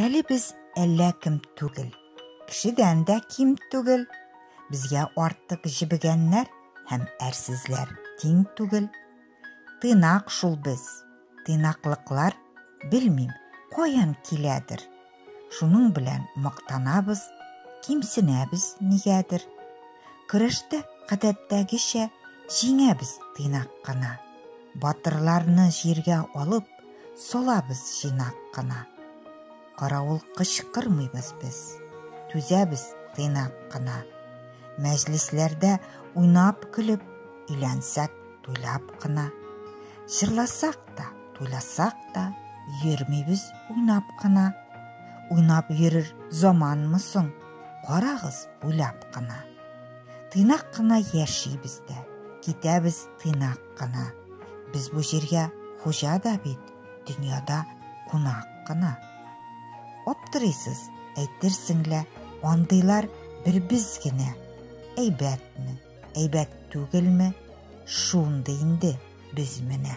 әле без әллә кем түгел кешедән дә ким түгел безгә артык җибегәннәр һәм әрсезләр тиң түгел тыйнак шул без тыйнаклыклар белмим каян киләдер шуның белән мактанабыз кимсенәбез нигәдер? Көрәштә гадәттәгечә җиңәбез тыйнак кына батырларны җиргә алып салабыз җыйнак кына каравыл кычкырмыйбыз без түзәбез тыйнак кына. Мәҗлесләрдә уйнап көлеп өйләнсәк туйлап кына. Җырласак та туйласак та йөрмибез уйнап кына. Уйнап йөрер заманмы соң? Карагыз уйлап кына. Тыйнак кына яшибез дә китәбез тыйнак кына. Без бу җиргә хуҗа да бит дөньяда кунак кына. аптырыйсыз әйтерсең лә андыйлар бер без генә әйбәтме әйбәт түгелме шундый инде без менә